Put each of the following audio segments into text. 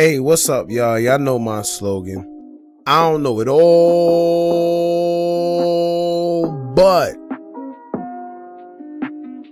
Hey, what's up, y'all? Y'all know my slogan. I don't know it all, but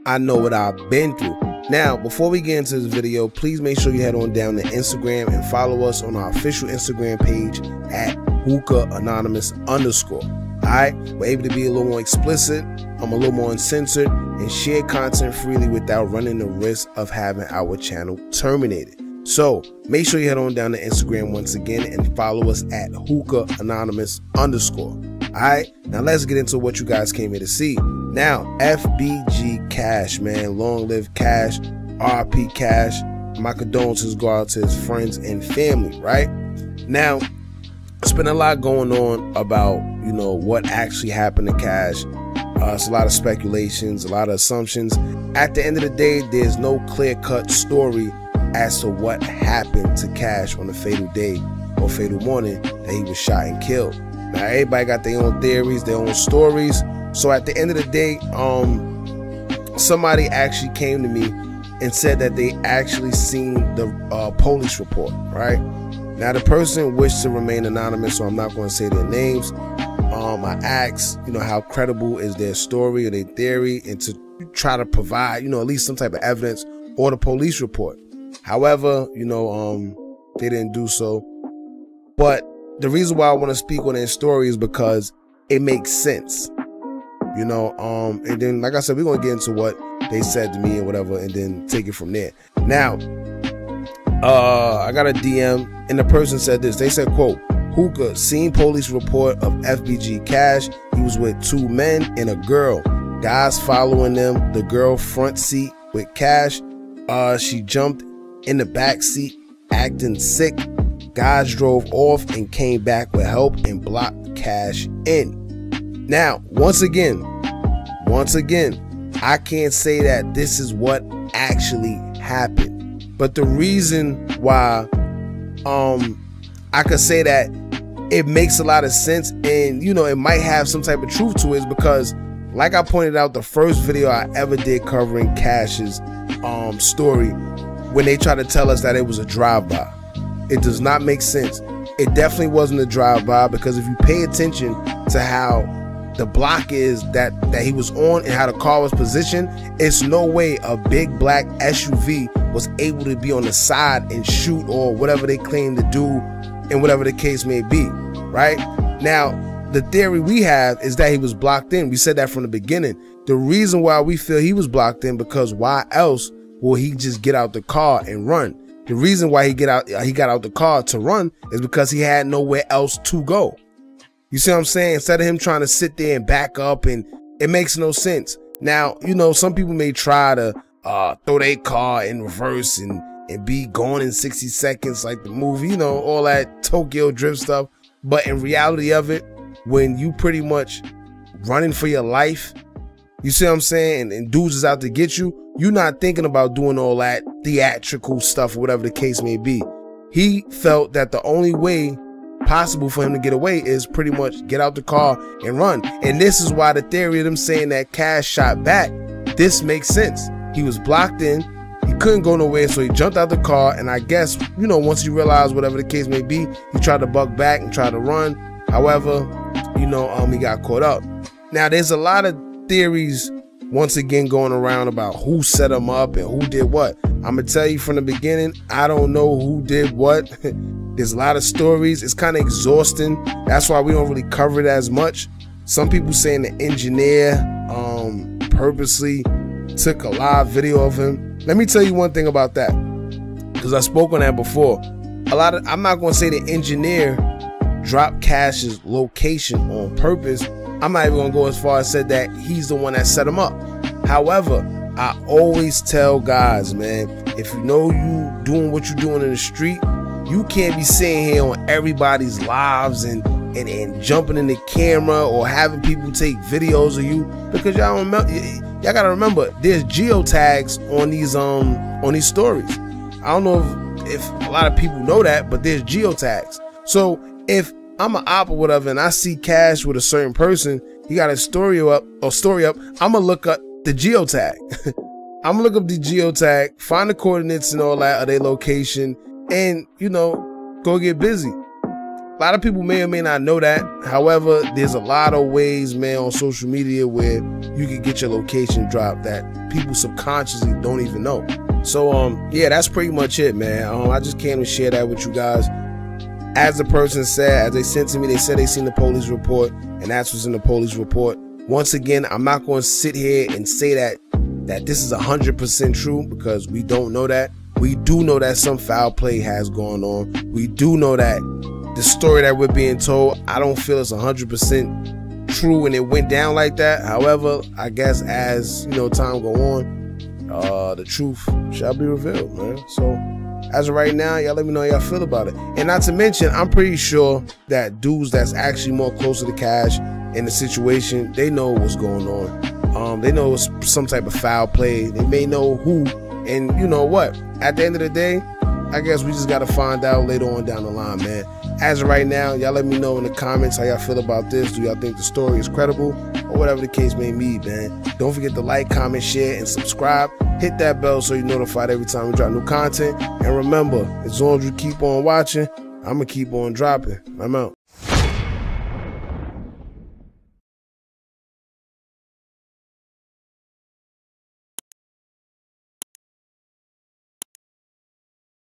I know what I've been through. Now, before we get into this video, please make sure you head on down to Instagram and follow us on our official Instagram page at hookah anonymous underscore. Alright, we're able to be a little more explicit, I'm a little more uncensored, and share content freely without running the risk of having our channel terminated. So make sure you head on down to Instagram once again and follow us at hookah anonymous underscore. All right, now let's get into what you guys came here to see. Now, FBG Cash, man, long live Cash, RP Cash. My condolences go out to his friends and family, right? Now, it's been a lot going on about, you know, what actually happened to Cash. Uh, it's a lot of speculations, a lot of assumptions. At the end of the day, there's no clear cut story as to what happened to Cash on the fatal day or fatal morning that he was shot and killed. Now everybody got their own theories, their own stories. So at the end of the day, um, somebody actually came to me and said that they actually seen the uh, police report. Right now, the person wished to remain anonymous, so I'm not going to say their names. Um, I asked, you know, how credible is their story or their theory, and to try to provide, you know, at least some type of evidence or the police report. However, you know, um, they didn't do so. But the reason why I want to speak on their story is because it makes sense. You know, um, and then like I said, we're gonna get into what they said to me and whatever, and then take it from there. Now, uh, I got a DM, and the person said this. They said, "quote Hookah seen police report of FBG Cash. He was with two men and a girl. Guys following them. The girl front seat with Cash. Uh, she jumped in the back seat acting sick. Guys drove off and came back with help and blocked Cash in. Now, once again, once again, I can't say that this is what actually happened. But the reason why um I could say that it makes a lot of sense and you know it might have some type of truth to it is because like I pointed out the first video I ever did covering Cash's um story when they try to tell us that it was a drive-by. It does not make sense. It definitely wasn't a drive-by because if you pay attention to how the block is that that he was on and how the car was positioned, it's no way a big black SUV was able to be on the side and shoot or whatever they claim to do and whatever the case may be, right? Now, the theory we have is that he was blocked in. We said that from the beginning. The reason why we feel he was blocked in because why else will he just get out the car and run? The reason why he get out he got out the car to run is because he had nowhere else to go. You see what I'm saying? Instead of him trying to sit there and back up and it makes no sense. Now, you know, some people may try to uh, throw their car in reverse and, and be gone in 60 seconds like the movie, you know, all that Tokyo drift stuff. But in reality of it, when you pretty much running for your life, you see what I'm saying? And, and dudes is out to get you, you're not thinking about doing all that theatrical stuff or whatever the case may be. He felt that the only way possible for him to get away is pretty much get out the car and run. And this is why the theory of them saying that Cash shot back, this makes sense. He was blocked in, he couldn't go nowhere, so he jumped out the car. And I guess, you know, once he realized whatever the case may be, he tried to buck back and try to run. However, you know, um, he got caught up. Now, there's a lot of theories once again going around about who set him up and who did what. I'm gonna tell you from the beginning, I don't know who did what. There's a lot of stories. It's kind of exhausting. That's why we don't really cover it as much. Some people saying the engineer um, purposely took a live video of him. Let me tell you one thing about that, because I spoke on that before. A lot of I'm not to say the engineer dropped Cash's location on purpose I'm not even gonna go as far as said that he's the one that set him up. However, I always tell guys, man, if you know you doing what you're doing in the street, you can't be sitting here on everybody's lives and and, and jumping in the camera or having people take videos of you because y'all remember y'all gotta remember there's geotags on these um on these stories. I don't know if, if a lot of people know that, but there's geotags. So if I'm an op or whatever, and I see cash with a certain person, he got a story up or story up. I'm gonna look up the geotag. I'm gonna look up the geotag, find the coordinates and all that of their location, and, you know, go get busy. A lot of people may or may not know that. However, there's a lot of ways, man, on social media where you can get your location dropped that people subconsciously don't even know. So, um, yeah, that's pretty much it, man. Um, I just came to share that with you guys. As the person said, as they sent to me, they said they seen the police report, and that's what's in the police report. Once again, I'm not going to sit here and say that that this is 100% true because we don't know that. We do know that some foul play has gone on. We do know that the story that we're being told, I don't feel it's 100% true when it went down like that. However, I guess as, you know, time go on, uh, the truth shall be revealed, man. So, as of right now, y'all let me know y'all feel about it. And not to mention, I'm pretty sure that dudes that's actually more close to the cash in the situation, they know what's going on. Um, they know it's some type of foul play. They may know who. And you know what? At the end of the day, I guess we just got to find out later on down the line, man. As of right now, y'all let me know in the comments how y'all feel about this. Do y'all think the story is credible or whatever the case may be, man? Don't forget to like, comment, share, and subscribe. Hit that bell so you're notified every time we drop new content. And remember, as long as you keep on watching, I'm going to keep on dropping. I'm out.